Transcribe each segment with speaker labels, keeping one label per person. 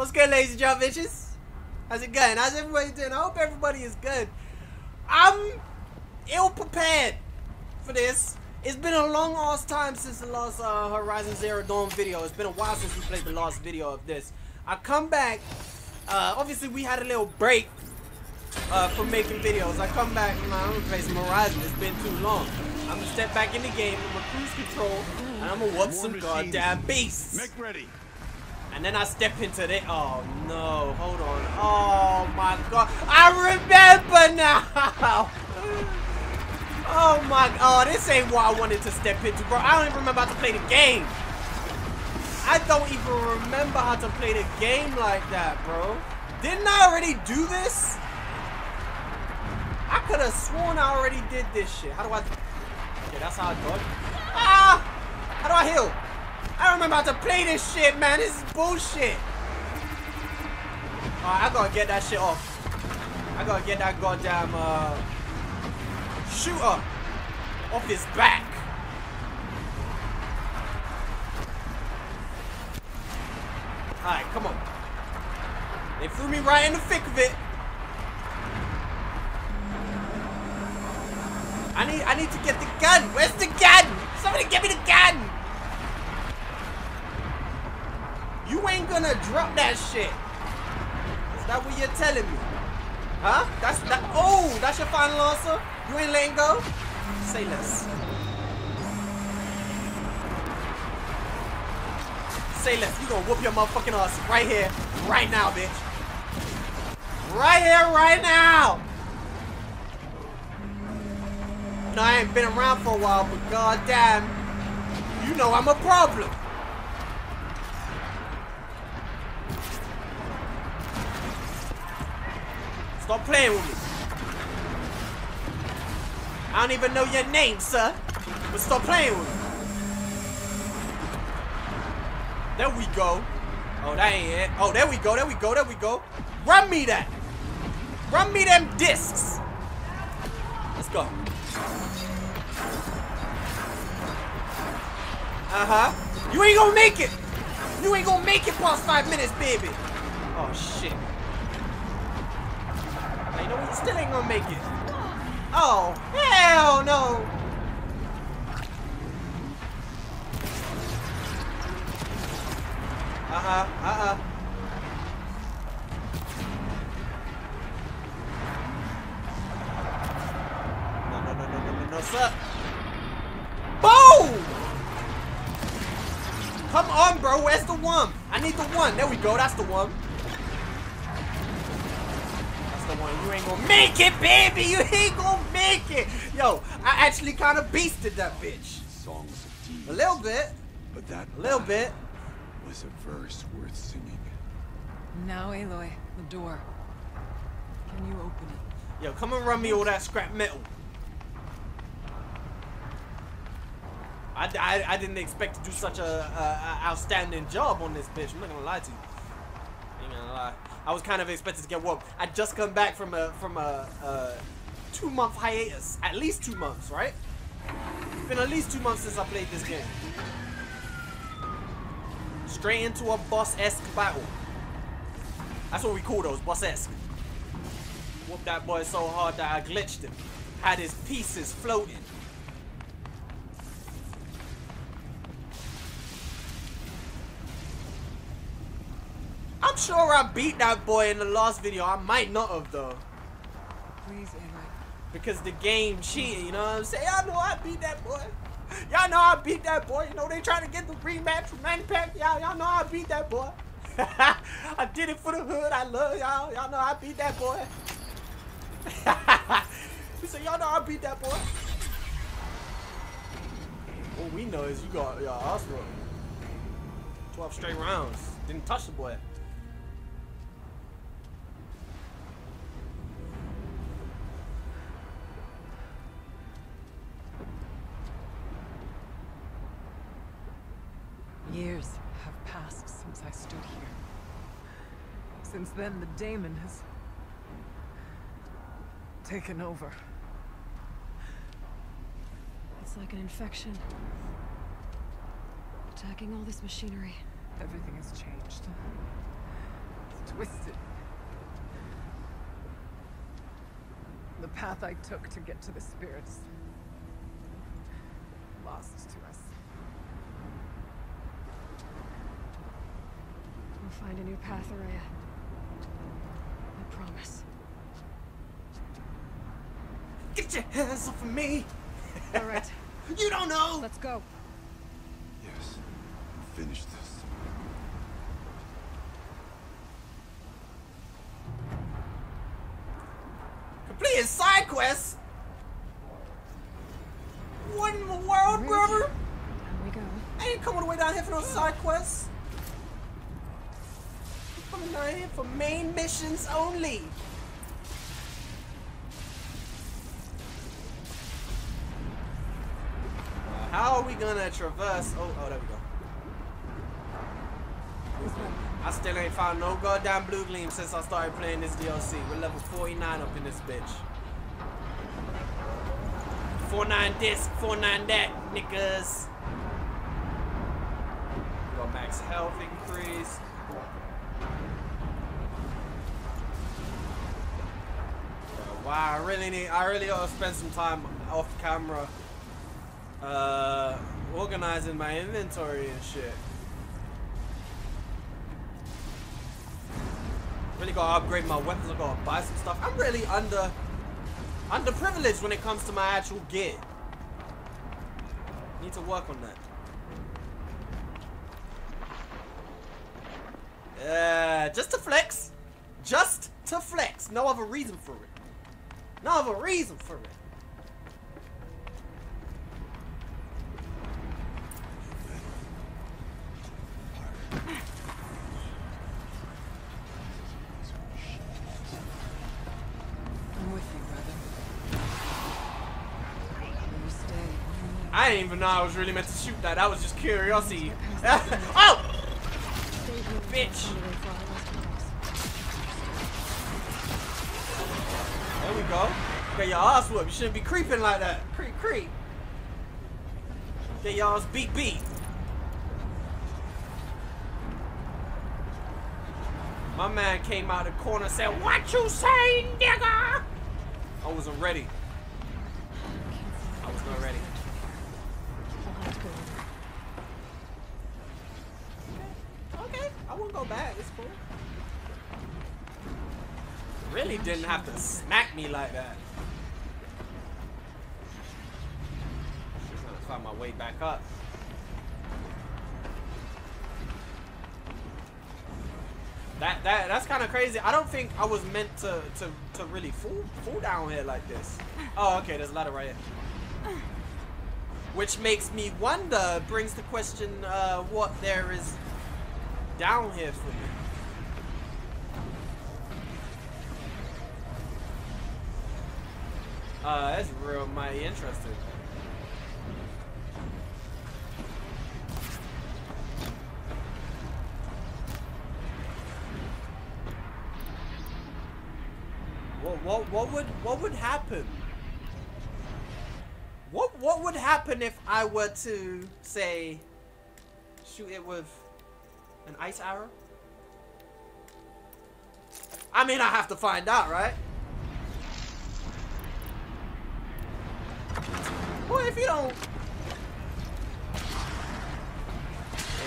Speaker 1: What's good, ladies and gentlemen, bitches? How's it going? How's everybody doing? I hope everybody is good. I'm ill prepared for this. It's been a long ass time since the last uh, Horizon Zero Dawn video. It's been a while since we played the last video of this. I come back. Uh, obviously, we had a little break uh, from making videos. I come back and I'm gonna play some Horizon. It's been too long. I'm gonna step back in the game. I'm cruise control and I'm gonna watch some goddamn beasts.
Speaker 2: Make ready.
Speaker 1: And then I step into the. Oh no! Hold on. Oh my god! I remember now. Oh my. Oh, this ain't what I wanted to step into, bro. I don't even remember how to play the game. I don't even remember how to play the game like that, bro. Didn't I already do this? I could have sworn I already did this shit. How do I? Okay, that's how I dodge. Ah! How do I heal? I don't remember how to play this shit, man. This is bullshit. Alright, I gotta get that shit off. I gotta get that goddamn uh, shooter off his back. Alright, come on. They threw me right in the thick of it. I need I need to get the gun. Where's the gun? Somebody give me the gun. You ain't gonna drop that shit. Is that what you're telling me? Huh? That's that oh, that's your final answer? You ain't letting go? Say less. Say less. You gonna whoop your motherfucking ass right here, right now, bitch. Right here, right now. No, I ain't been around for a while, but goddamn, you know I'm a problem. Stop playing with me. I don't even know your name, sir. But stop playing with me. There we go. Oh, that ain't it. Oh, there we go. There we go. There we go. Run me that. Run me them discs. Let's go. Uh-huh. You ain't gonna make it. You ain't gonna make it past five minutes, baby. Oh, shit. Still ain't gonna make it. Oh, hell no. Uh-huh, uh-uh. No, no, no, no, no, no, no, sir. Boom! Come on, bro. Where's the one? I need the one. There we go. That's the one. Gonna make it, baby. You ain't gonna make it. Yo, I actually kind of beasted that bitch.
Speaker 2: Songs of demons.
Speaker 1: A little bit.
Speaker 2: But that
Speaker 1: A little bit.
Speaker 2: was a verse worth singing.
Speaker 3: Now, Aloy, the door. Can you open it?
Speaker 1: Yo, come and run me all that scrap metal. I, I, I didn't expect to do such a, a, a outstanding job on this bitch. I'm not gonna lie to you. Ain't. I was kind of expected to get whooped. I just come back from a from a, a two month hiatus. At least two months, right? It's been at least two months since I played this game. Straight into a boss-esque battle. That's what we call those, boss-esque. Whooped that boy so hard that I glitched him. Had his pieces floating. Sure I beat that boy in the last video. I might not have though.
Speaker 3: Please.
Speaker 1: Because the game cheated, you know what I'm saying? Y'all know I beat that boy. Y'all know I beat that boy. You know they trying to get the rematch from Manny Pacquiao. Y'all know I beat that boy. I did it for the hood. I love y'all. Y'all know I beat that boy. he said, y'all know I beat that boy. All we know is you got your ass whooped. 12 straight rounds. Didn't touch the boy.
Speaker 3: Then, the daemon has taken over.
Speaker 4: It's like an infection. Attacking all this machinery.
Speaker 3: Everything has changed. It's twisted. The path I took to get to the spirits. Lost to us.
Speaker 4: We'll find a new path, Ourea. I promise.
Speaker 1: Get your hands off of me!
Speaker 4: All right,
Speaker 1: You don't know!
Speaker 4: let's go.
Speaker 2: Yes. Finish this.
Speaker 1: Completing side quests? What in the world,
Speaker 4: Rude.
Speaker 1: brother?
Speaker 4: Down we go.
Speaker 1: I ain't coming all the way down here for no side quests. I'm coming down here for main missions only. Gonna traverse? Oh, oh, there we go. I still ain't found no goddamn blue gleam since I started playing this DLC. We're level 49 up in this bitch. 49 this, 49 that, niggas. Got max health increase. Wow, I really need, I really ought to spend some time off camera, uh, organizing my inventory and shit. Really gotta upgrade my weapons. I gotta buy some stuff. I'm really under underprivileged when it comes to my actual gear. Need to work on that. Yeah, just to flex. Just to flex. No other reason for it. No other reason for it.
Speaker 3: I'm with you, brother. Will you stay?
Speaker 1: I didn't even know I was really meant to shoot that. That was just curiosity. oh!
Speaker 4: Stay here and
Speaker 1: Bitch.
Speaker 4: find a way for all those tunnels.
Speaker 1: There we go. Get your ass whooped. You shouldn't be creeping like that. Creep, creep. Get your ass beat, beat. My man came out of the corner and said, What you say, nigga? I wasn't ready. Really didn't have to smack me like that. Just gonna find my way back up. That that that's kind of crazy. I don't think I was meant to to to really fall fall down here like this. Oh, okay. There's a ladder right here. Which makes me wonder, brings the question, uh, what there is down here for me. Uh, that's real mighty interesting. What what what would what would happen? What what would happen if I were to say shoot it with an ice arrow? I mean, I have to find out, right? If you don't,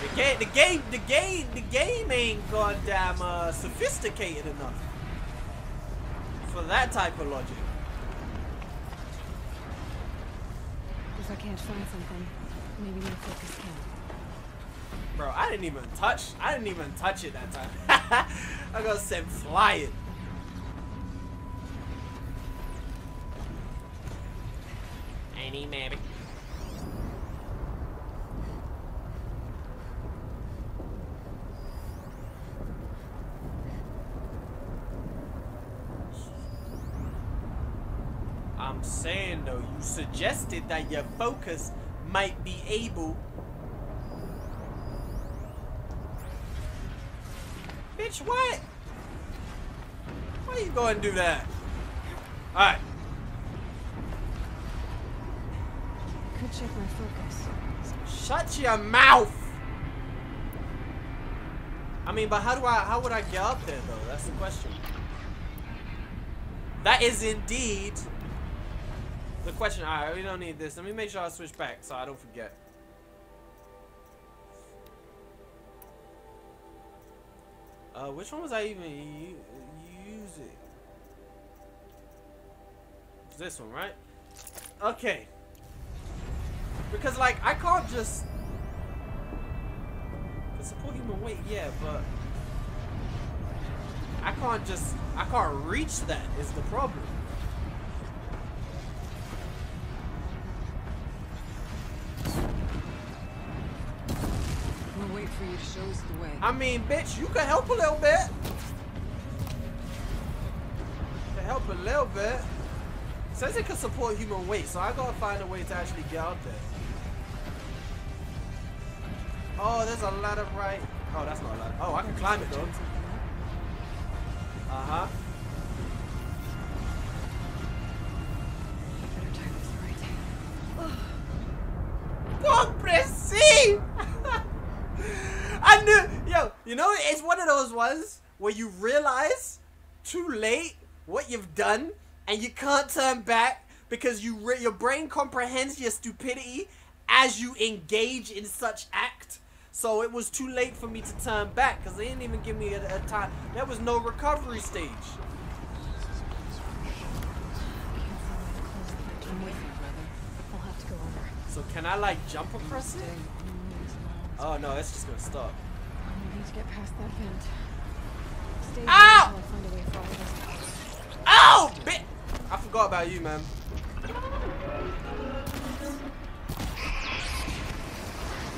Speaker 1: the game, the game, the game, the game ain't goddamn uh, sophisticated enough for that type of logic.
Speaker 4: If I can't find something, maybe my focus can.
Speaker 1: Bro, I didn't even touch. I didn't even touch it that time. I got sent flying. Any maybe. I'm saying though, you suggested that your focus might be able Bitch, what? Why you go and do that? Alright.
Speaker 4: Check my focus.
Speaker 1: Shut your mouth! I mean, but how do I, how would I get up there though? That's the question. That is indeed the question. Alright, we don't need this. Let me make sure I switch back so I don't forget. Uh, which one was I even using? This one, right? Okay. Because, like, I can't just... Support human weight, yeah, but... I can't just... I can't reach that, is the problem.
Speaker 3: We'll wait for you to show us the way.
Speaker 1: I mean, bitch, you can help a little bit. Can help a little bit. says it can support human weight, so I gotta find a way to actually get out there. Oh, there's a ladder right. Oh, that's not a ladder. Oh, I can climb it though. Uh huh. Knew, yo, you know, it's one of those ones where you realize too late what you've done and you can't turn back because you your brain comprehends your stupidity as you engage in such act. So it was too late for me to turn back because they didn't even give me a, a time. There was no recovery stage. So can I like jump across it? Oh no, it's just gonna stop.
Speaker 4: I need to get past that vent. Here
Speaker 1: Ow! Oh, bit. I forgot about you, man.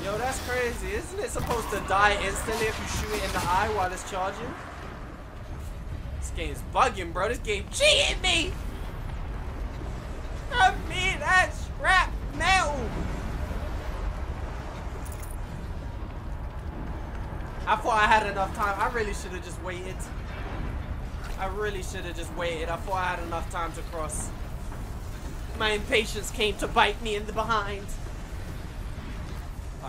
Speaker 1: Yo, that's crazy. Isn't it supposed to die instantly if you shoot it in the eye while it's charging? This game's bugging, bro. This game cheating me. I mean, that scrap metal. I thought I had enough time. I really should have just waited. I really should have just waited. I thought I had enough time to cross. My impatience came to bite me in the behind.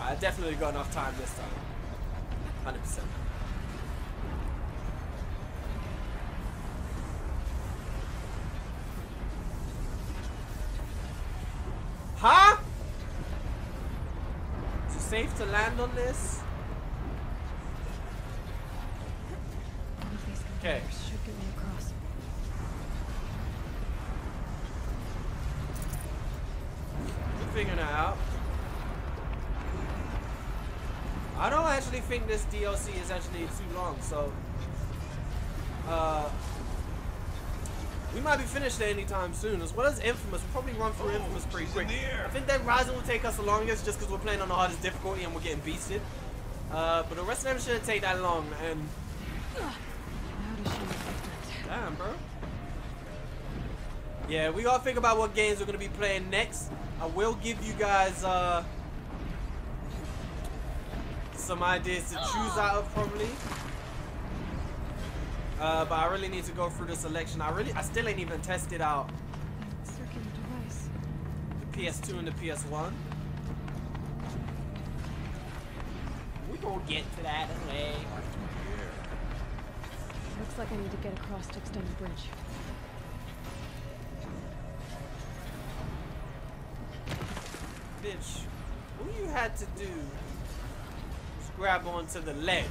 Speaker 1: I definitely got enough time this time. 100%. Huh? Is it safe to land on this? Okay.
Speaker 4: should get me across.
Speaker 1: We're figuring it out. I don't actually think this DLC is actually too long, so uh, we might be finished there anytime soon. As well as Infamous, we'll probably run through Infamous pretty quick. I think that Rising will take us the longest just because we're playing on the hardest difficulty and we're getting beasted. Uh, but the rest of them shouldn't take that long. And
Speaker 4: How does she inflict it?
Speaker 1: Damn, bro. Yeah, we gotta think about what games we're gonna be playing next. I will give you guys uh some ideas to choose out of probably. Uh, but I really need to go through the selection. I really, I still ain't even tested out the PS2 and the PS1. We gonna get to that anyway.
Speaker 4: Looks like I need to get across to extend the bridge.
Speaker 1: Bitch, all you had to do grab onto the ledge.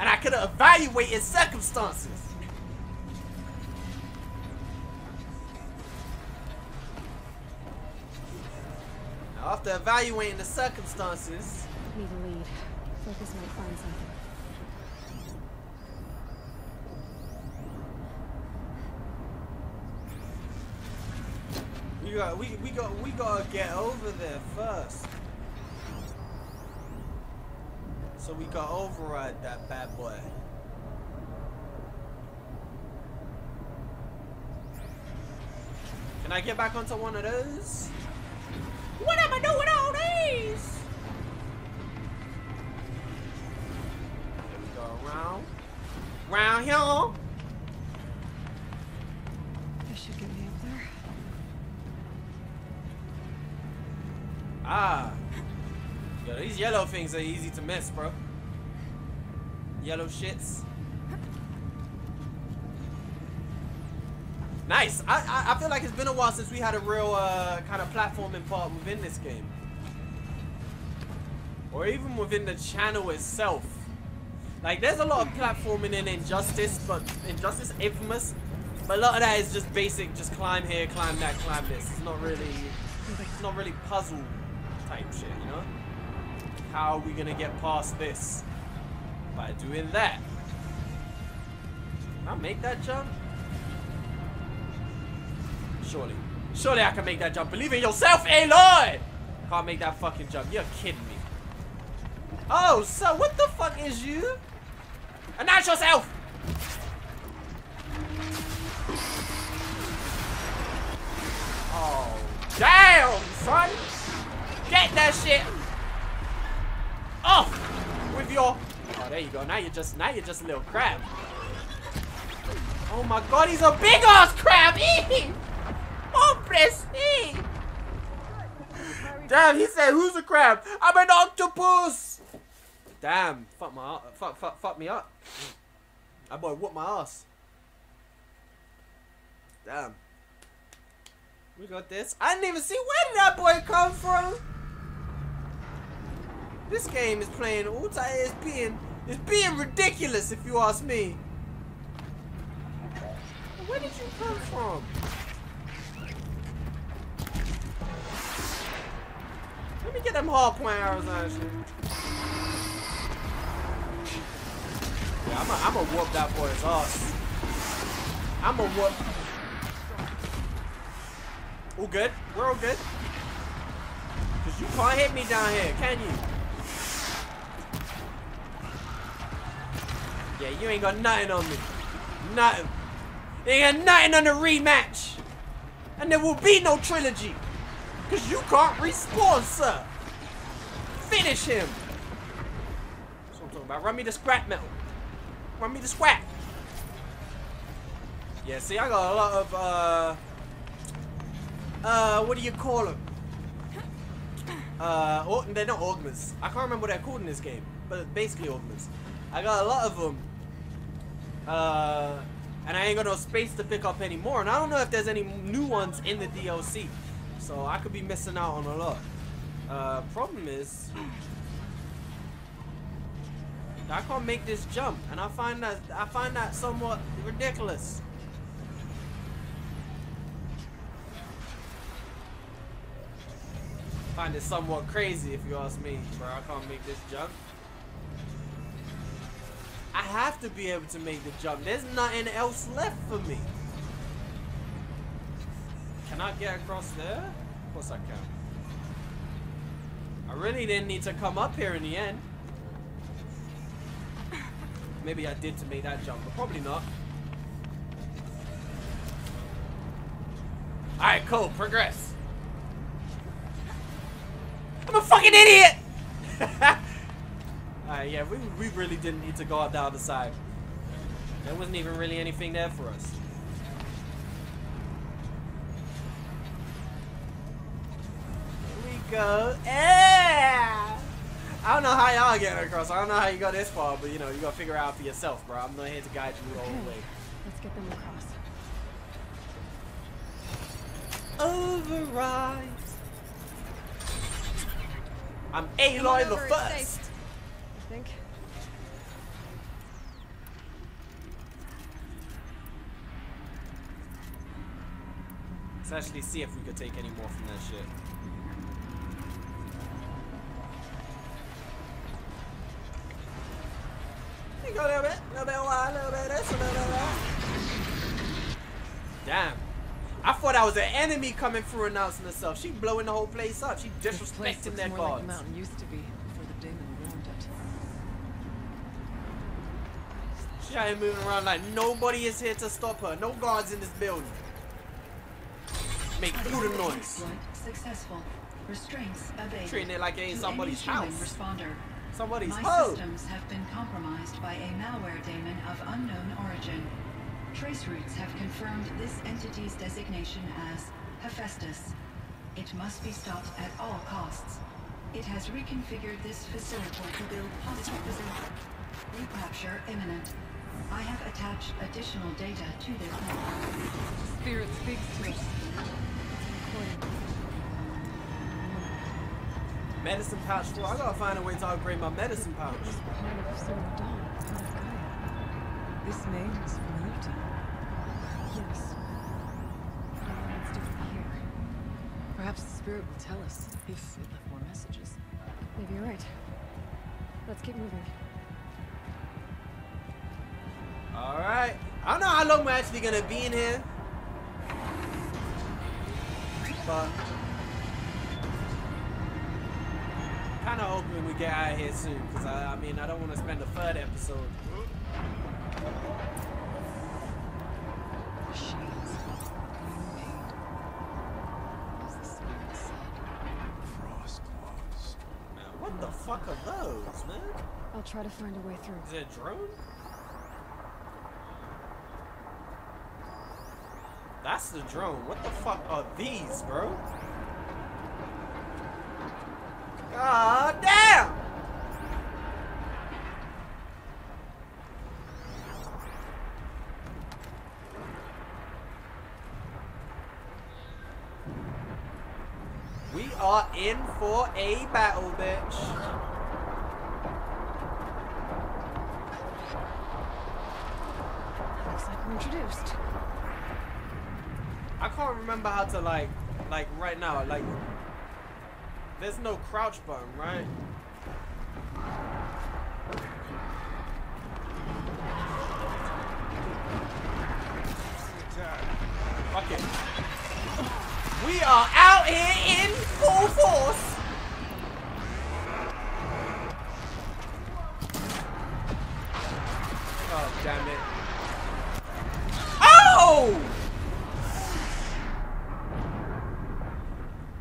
Speaker 1: And I could have evaluated circumstances. Now, after evaluating the circumstances,
Speaker 4: Need a lead. Focus might find something.
Speaker 1: Got we we got we gotta get over there first. So we can override that bad boy. Can I get back onto one of those? What am I doing with all these? There we go around. Round here.
Speaker 4: This should get me up there.
Speaker 1: Ah. Yo, these yellow things are easy to miss, bro. Yellow shits. Nice. I, I, I feel like it's been a while since we had a real uh, kind of platforming part within this game. Or even within the channel itself. Like, there's a lot of platforming in Injustice, but Injustice Infamous. But a lot of that is just basic, just climb here, climb that, climb this. It's not really, it's not really puzzle type shit, you know? How are we gonna get past this? By doing that. Can I make that jump? Surely. Surely I can make that jump. Believe in yourself, Aloy! Can't make that fucking jump. You're kidding me. Oh, so what the fuck is you? Announce yourself! Oh, damn, son! Get that shit off with your. Oh, there you go. Now you're just now you're just a little crab. Oh my god, he's a big ass crab! Oh, bless me! Damn, he said, "Who's a crab?" I'm an octopus. Damn, fuck my fuck fuck fuck me up. That boy whooped my ass. Damn. We got this. I didn't even see where did that boy come from. This game is playing time. It's being it's being ridiculous if you ask me. Where did you come from? Let me get them hard point arrows on. Yeah, I'm a, I'm a whoop that boy's ass. I'm a whoop. All good? We're all good? Cause you can't hit me down here, can you? Yeah, you ain't got nothing on me. Nothing. You ain't got nothing on the rematch. And there will be no trilogy. Cause you can't respawn, sir. Finish him. That's what I'm talking about. Run me the scrap metal. Run me the scrap. Yeah, see, I got a lot of, uh... Uh, what do you call them? Uh, they're not augments. I can't remember what they're called in this game. But basically augments. I got a lot of them. Uh, and I ain't got no space to pick up anymore. And I don't know if there's any new ones in the DLC. So I could be missing out on a lot. Uh, problem is... I can't make this jump. And I find that, I find that somewhat ridiculous. find it somewhat crazy if you ask me, bro. I can't make this jump. I have to be able to make the jump. There's nothing else left for me. Can I get across there? Of course I can. I really didn't need to come up here in the end. Maybe I did to make that jump, but probably not. Alright, cool. Progress. I'm a fucking idiot! Alright, yeah, we, we really didn't need to go out the other side. There wasn't even really anything there for us. Here we go. Yeah! I don't know how y'all get across. I don't know how you got this far, but you know, you gotta figure out for yourself, bro. I'm not here to guide you all the whole way.
Speaker 4: Let's get them across.
Speaker 1: Override. I'm Aloy the first.
Speaker 4: I think.
Speaker 1: Let's actually see if we could take any more from that shit. You a little bit, a little bit of a little bit of this, a little bit of that. Damn. I thought I was an enemy coming through announcing herself. She blowing the whole place up. She
Speaker 3: This place
Speaker 1: disrespecting
Speaker 3: looks
Speaker 1: their
Speaker 3: more like the mountain used to be before the demon warmed it.
Speaker 1: Out moving around like nobody is here to stop her. No guards in this building. Make the noise.
Speaker 5: Successful. Restraints abated.
Speaker 1: Treating it like it ain't somebody's house.
Speaker 5: Responder.
Speaker 1: Somebody's
Speaker 5: My
Speaker 1: hoe.
Speaker 5: systems have been compromised by a malware daemon of unknown origin. Traceroutes have confirmed this entity's designation as Hephaestus. It must be stopped at all costs. It has reconfigured this facility to build hostile facility. Recapture imminent. I have attached additional data to this network.
Speaker 3: Spirit speaks to us.
Speaker 1: Medicine pouch. Well, I gotta find a way to upgrade my medicine pouch.
Speaker 4: This is part of Sword of part of Gaia.
Speaker 3: This name is familiar to you.
Speaker 4: Yes. I don't know what's different here.
Speaker 3: Perhaps the spirit will tell us if it left more messages.
Speaker 4: Maybe you're right. Let's keep moving.
Speaker 1: How long we're actually gonna be in here. But kinda hoping we get out of here soon. Cause I, I mean I don't wanna spend a third episode.
Speaker 3: The shades. Being made. As the spirit said.
Speaker 2: Frost claws.
Speaker 1: Man, what the fuck are those, man?
Speaker 4: I'll try to find a way through.
Speaker 1: Is it a drone? The drone. What the fuck are these, bro? God damn! We are in for a battle, bitch.
Speaker 4: Looks like we're introduced.
Speaker 1: I can't remember how to like, like right now, like, there's no crouch button, right? Fuck it. We are out here in full force. Oh, damn it. Oh!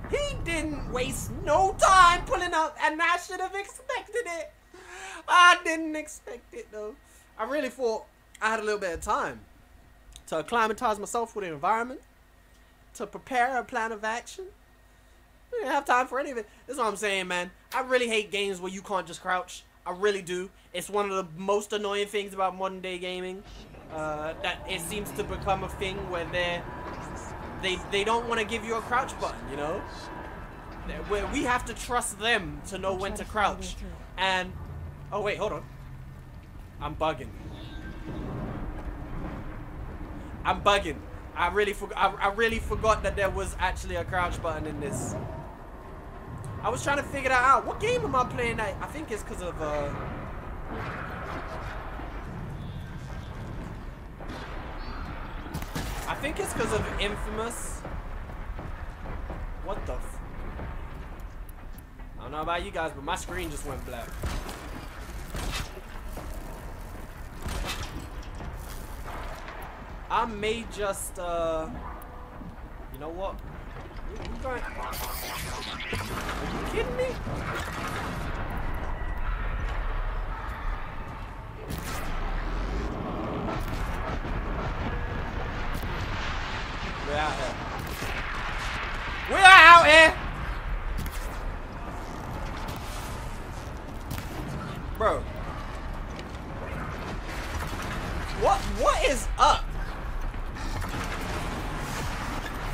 Speaker 1: He didn't waste no time pulling up, and I should have expected it. I didn't expect it though. I really thought I had a little bit of time to acclimatize myself with the environment, to prepare a plan of action. I didn't have time for any of it. This is what I'm saying, man. I really hate games where you can't just crouch. I really do. It's one of the most annoying things about modern day gaming. Uh, that it seems to become a thing where they're they they don't want to give you a crouch button, you know. Where we have to trust them to know
Speaker 4: I'll
Speaker 1: when to
Speaker 4: to
Speaker 1: crouch. And oh wait, hold on. I'm bugging. I'm bugging. I really forgot. I, I really forgot that there was actually a crouch button in this. I was trying to figure that out. What game am I playing? I think it's because of. Uh, I think it's because of Infamous. What the? Don't know about you guys, but my screen just went black. I may just, uh, you know what? You- you going- Are you kidding me? We're out here. We're out here! Bro. What what is up?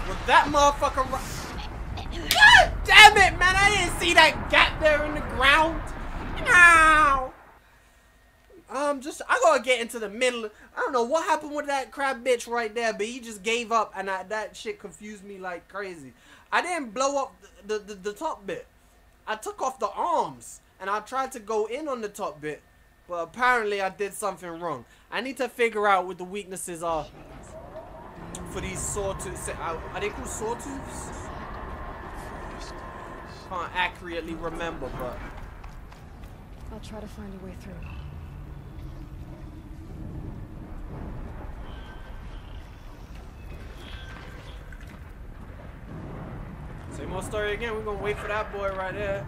Speaker 1: Was that motherfucker ri- God damn it, man! I didn't see that gap there in the ground. Ow! Um, just I gotta get into the middle. I don't know what happened with that crab bitch right there, but he just gave up, and I, that shit confused me like crazy. I didn't blow up the, the the top bit. I took off the arms, and I tried to go in on the top bit, but apparently I did something wrong. I need to figure out what the weaknesses are for these sawtooths. Are uh, are they called sawtooths? Can't accurately remember, but
Speaker 4: I'll try to find a way through.
Speaker 1: Story again. We're gonna wait for that boy right there.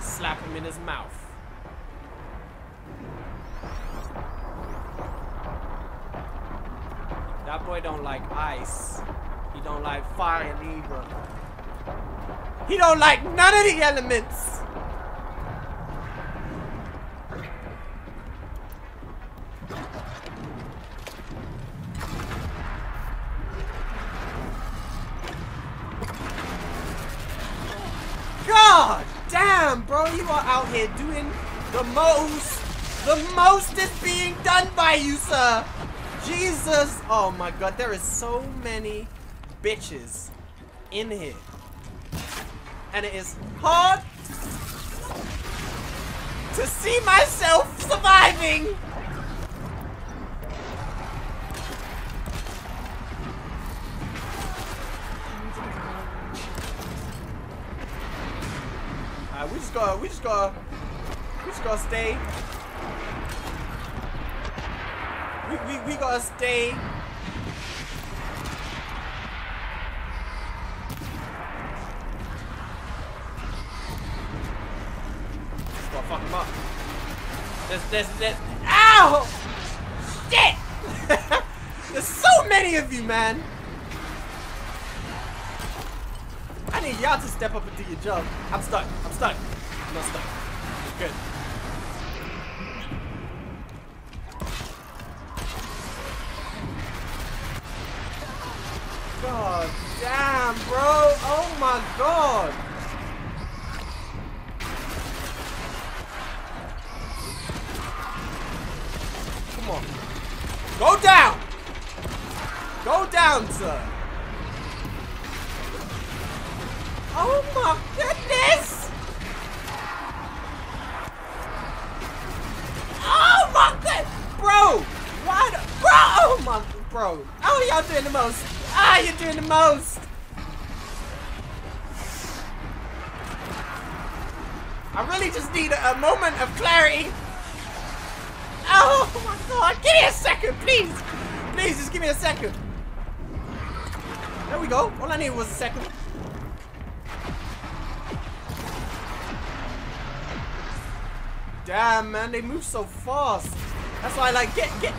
Speaker 1: Slap him in his mouth. That boy don't like ice. He don't like fire neither. He don't like none of the elements. God damn, bro, you are out here doing the most. The most is being done by you, sir. Jesus. Oh my god, there is so many bitches in here. And it is hard to see myself surviving. Alright, we just gotta, we just gotta, stay. We, we, we gotta stay. Just gotta fuck him up. There's, there's, there's, ow! Shit! there's so many of you, man. I need y'all to step up and do your job. I'm stuck. I'm stuck. Not stuck. Good. God damn, bro. Oh my god. Come on. Go down. Go down, sir. Oh my goodness! Bro. Oh y'all doing the most. Ah you're doing the most! I really just need a, moment of clarity. Oh my god, give me a second, please! Please, just give me a second. There we go. All I needed was a second. Damn, man, they move so fast. That's why I like get get